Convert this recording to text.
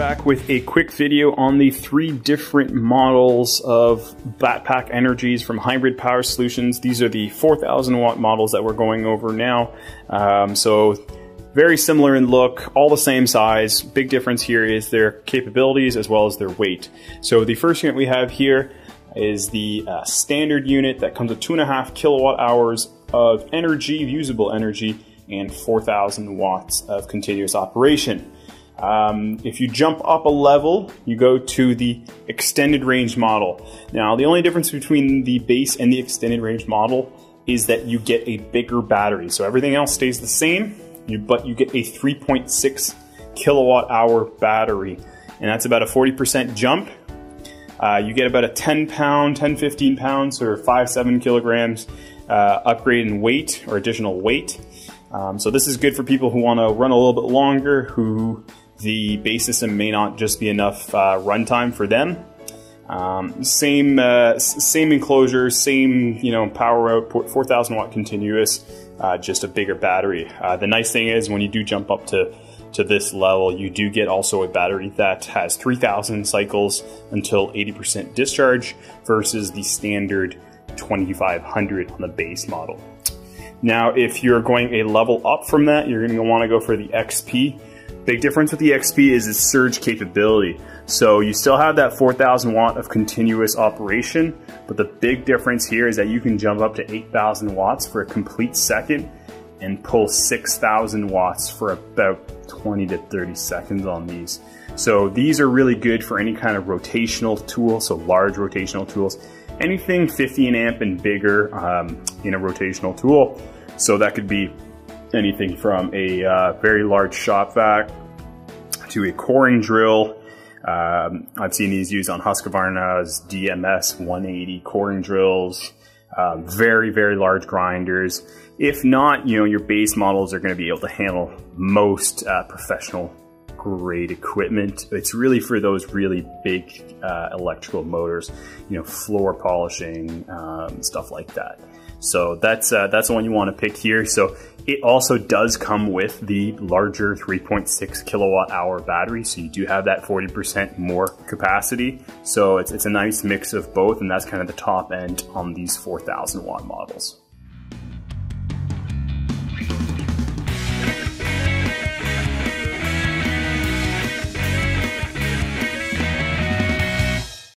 back with a quick video on the three different models of Batt Pack Energies from Hybrid Power Solutions. These are the 4000 watt models that we're going over now. Um, so very similar in look, all the same size. Big difference here is their capabilities as well as their weight. So the first unit we have here is the uh, standard unit that comes with two and a half kilowatt hours of energy, usable energy, and 4,000 watts of continuous operation. Um, if you jump up a level, you go to the extended range model. Now, the only difference between the base and the extended range model is that you get a bigger battery. So everything else stays the same, but you get a 3.6 kilowatt hour battery. And that's about a 40% jump. Uh, you get about a 10 pound, 10, 15 pounds, or 5, 7 kilograms uh, upgrade in weight or additional weight. Um, so this is good for people who want to run a little bit longer, who the base system may not just be enough uh, runtime for them. Um, same uh, same enclosure, same you know power output, 4,000 watt continuous, uh, just a bigger battery. Uh, the nice thing is when you do jump up to to this level, you do get also a battery that has 3,000 cycles until 80% discharge versus the standard 2500 on the base model. Now, if you're going a level up from that, you're going to want to go for the XP Big difference with the XP is its surge capability. So you still have that 4,000 watt of continuous operation, but the big difference here is that you can jump up to 8,000 watts for a complete second and pull 6,000 watts for about 20 to 30 seconds on these. So these are really good for any kind of rotational tool, so large rotational tools. Anything 15 amp and bigger um, in a rotational tool. So that could be anything from a uh, very large shop vac to a coring drill. Um, I've seen these used on Husqvarna's DMS 180 coring drills, um, very, very large grinders. If not, you know, your base models are going to be able to handle most uh, professional grade equipment. It's really for those really big uh, electrical motors, you know, floor polishing, um, stuff like that. So that's uh, that's the one you want to pick here. So it also does come with the larger 3.6 kilowatt hour battery. So you do have that 40% more capacity. So it's, it's a nice mix of both and that's kind of the top end on these 4000 watt models.